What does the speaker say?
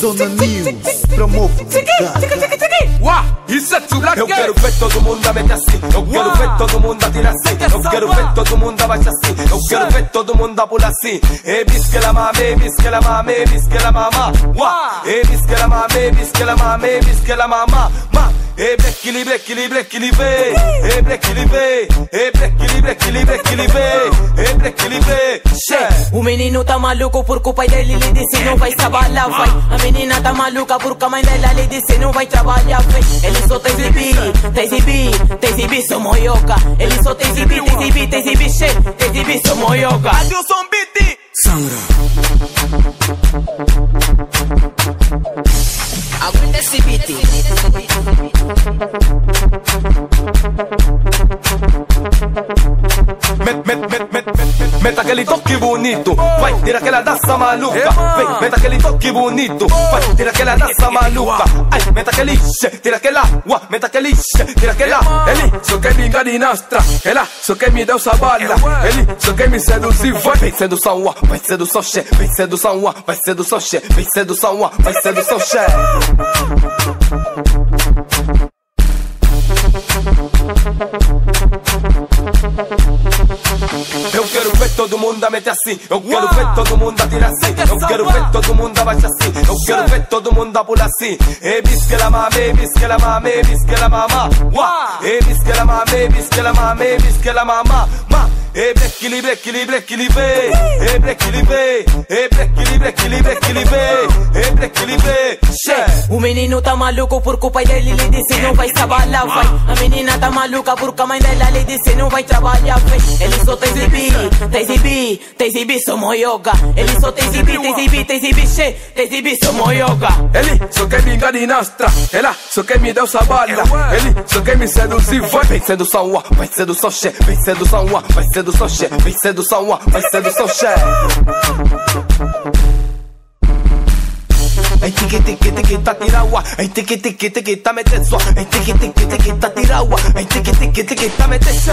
Zona News, promove Uá, isso é tudo Eu quero ver todo mundo a meter assim. Eu quero ver todo mundo a tirar assim. Eu quero ver todo mundo a baixar assim. Eu quero ver todo mundo a pular assim. E bisque la mame, bisque la mame, bisque la mama. Uá, e bisque la mame, bisque la mame, bisque la mama. Hey black kili black kili black kili bay Hey black kili b et black kili black kili black kili b et black kili b Sei, o menino tá maluco porque o pai dele disse não vai trabalhar, vai. A menina tá maluca porque a mãe dela lhe disse não vai trabalhar, vai. Ele só tem zibi, tem zibi, tem zibi, sou moioca. Ele só tem zibi, tem zibi, tem zibi, che, tem zibi, sou moioca. Adilson Beat! Sangra. Meta aquele toque bonito, vai tira aquela dança maluca. Vem, meta aquele toque bonito, vai tira aquela dança maluca. Ai, meta aquele xe, tira aquela ua, meta aquele xe, tira aquela. Ele só quer me enganinastra Ela só quer me dar essa bala Ele só quer me seduzir Vai Vem sedução, vai sedução, xe, vem sedução, vai sedução, xe, vem sedução, vai sedução, xe. Ver todo mundo a meter assim. Eu quero ver todo mundo a tirar assim. Eu quero ver todo mundo a baixar assim. Eu quero ver todo mundo a pular assim. E bisque la mame, bisque la mame, bisque la mama. E bisque la mame, bisque la mame, bisque la mama. Ma, e brequili, brequili, vê. E brequili, vê. E. E brequili, vê. Che. O menino tá maluco porque o pai dele lhe disse não vai trabalhar, vai. A menina tá maluca porque a mãe dela lhe disse não vai trabalhar, vai. Ele só tem exibir, tem exibir, tem exibir, sou moioga. Ele só tem exibir, tem exibir, tem exibir, che, tem exibir, sou moioga. Ele só quer me enganinastra Ela só quer me dar essa bala Ele só quer me seduzir Vai Vem sedução, vai sedução, xe, vem sedução, vai sedução, xe, vem sedução, vai sedução, xe. Ay, tiki tiki tiquita tiragua. Ay, tiki tiki tiquita metezo. Ay, tiki tiki tiquita tiragua. Ay, tiki tiki tiquita metezo.